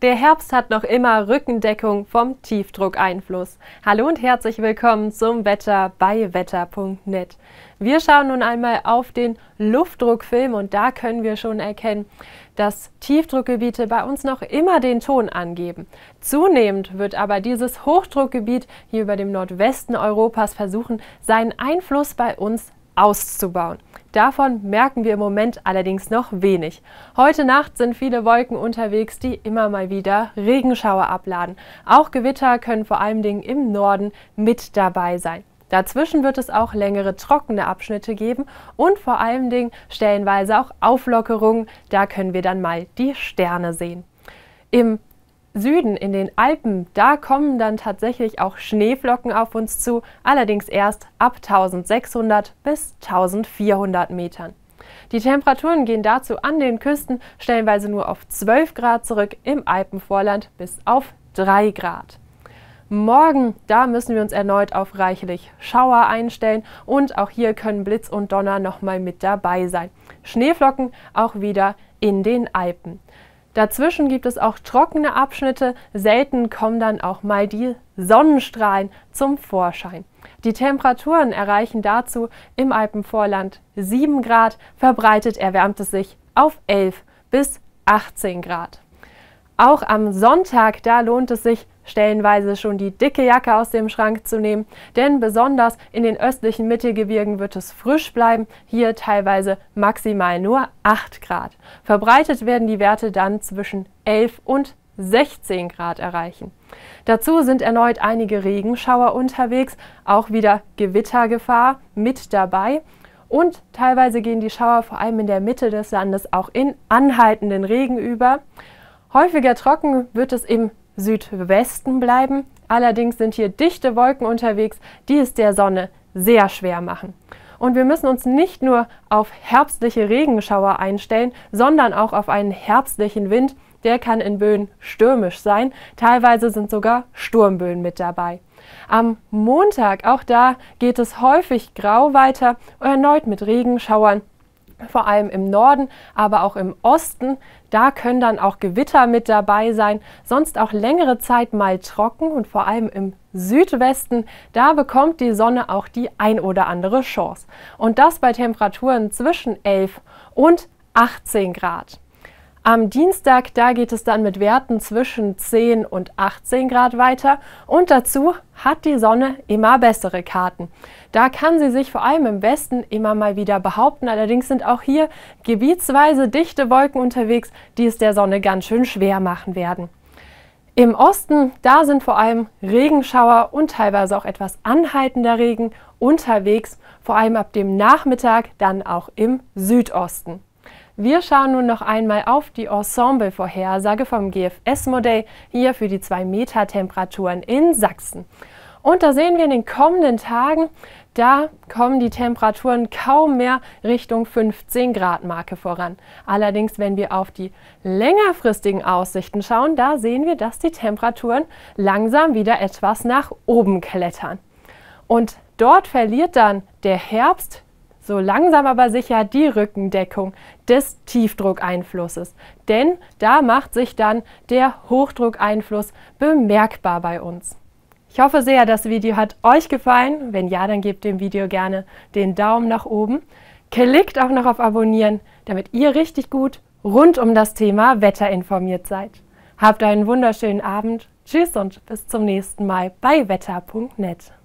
Der Herbst hat noch immer Rückendeckung vom Tiefdruckeinfluss. Hallo und herzlich willkommen zum Wetter bei wetter.net. Wir schauen nun einmal auf den Luftdruckfilm und da können wir schon erkennen, dass Tiefdruckgebiete bei uns noch immer den Ton angeben. Zunehmend wird aber dieses Hochdruckgebiet hier über dem Nordwesten Europas versuchen, seinen Einfluss bei uns auszubauen. Davon merken wir im Moment allerdings noch wenig. Heute Nacht sind viele Wolken unterwegs, die immer mal wieder Regenschauer abladen. Auch Gewitter können vor Dingen im Norden mit dabei sein. Dazwischen wird es auch längere trockene Abschnitte geben und vor Dingen stellenweise auch Auflockerungen. Da können wir dann mal die Sterne sehen. Im Süden, in den Alpen, da kommen dann tatsächlich auch Schneeflocken auf uns zu, allerdings erst ab 1600 bis 1400 Metern. Die Temperaturen gehen dazu an den Küsten stellenweise nur auf 12 Grad zurück, im Alpenvorland bis auf 3 Grad. Morgen, da müssen wir uns erneut auf reichlich Schauer einstellen und auch hier können Blitz und Donner nochmal mit dabei sein. Schneeflocken auch wieder in den Alpen. Dazwischen gibt es auch trockene Abschnitte, selten kommen dann auch mal die Sonnenstrahlen zum Vorschein. Die Temperaturen erreichen dazu im Alpenvorland 7 Grad, verbreitet erwärmt es sich auf 11 bis 18 Grad. Auch am Sonntag, da lohnt es sich, stellenweise schon die dicke Jacke aus dem Schrank zu nehmen, denn besonders in den östlichen Mittelgebirgen wird es frisch bleiben, hier teilweise maximal nur 8 Grad. Verbreitet werden die Werte dann zwischen 11 und 16 Grad erreichen. Dazu sind erneut einige Regenschauer unterwegs, auch wieder Gewittergefahr mit dabei. Und teilweise gehen die Schauer vor allem in der Mitte des Landes auch in anhaltenden Regen über. Häufiger trocken wird es im Südwesten bleiben. Allerdings sind hier dichte Wolken unterwegs, die es der Sonne sehr schwer machen. Und wir müssen uns nicht nur auf herbstliche Regenschauer einstellen, sondern auch auf einen herbstlichen Wind. Der kann in Böen stürmisch sein. Teilweise sind sogar Sturmböen mit dabei. Am Montag, auch da geht es häufig grau weiter, erneut mit Regenschauern vor allem im Norden, aber auch im Osten. Da können dann auch Gewitter mit dabei sein, sonst auch längere Zeit mal trocken und vor allem im Südwesten, da bekommt die Sonne auch die ein oder andere Chance. Und das bei Temperaturen zwischen 11 und 18 Grad. Am Dienstag, da geht es dann mit Werten zwischen 10 und 18 Grad weiter und dazu hat die Sonne immer bessere Karten. Da kann sie sich vor allem im Westen immer mal wieder behaupten, allerdings sind auch hier gebietsweise dichte Wolken unterwegs, die es der Sonne ganz schön schwer machen werden. Im Osten, da sind vor allem Regenschauer und teilweise auch etwas anhaltender Regen unterwegs, vor allem ab dem Nachmittag dann auch im Südosten. Wir schauen nun noch einmal auf die Ensemble-Vorhersage vom GFS-Modell hier für die 2 Meter Temperaturen in Sachsen. Und da sehen wir in den kommenden Tagen, da kommen die Temperaturen kaum mehr Richtung 15 Grad Marke voran. Allerdings, wenn wir auf die längerfristigen Aussichten schauen, da sehen wir, dass die Temperaturen langsam wieder etwas nach oben klettern. Und dort verliert dann der Herbst so langsam aber sicher die Rückendeckung des Tiefdruckeinflusses. Denn da macht sich dann der Hochdruckeinfluss bemerkbar bei uns. Ich hoffe sehr, das Video hat euch gefallen. Wenn ja, dann gebt dem Video gerne den Daumen nach oben. Klickt auch noch auf Abonnieren, damit ihr richtig gut rund um das Thema Wetter informiert seid. Habt einen wunderschönen Abend. Tschüss und bis zum nächsten Mal bei wetter.net.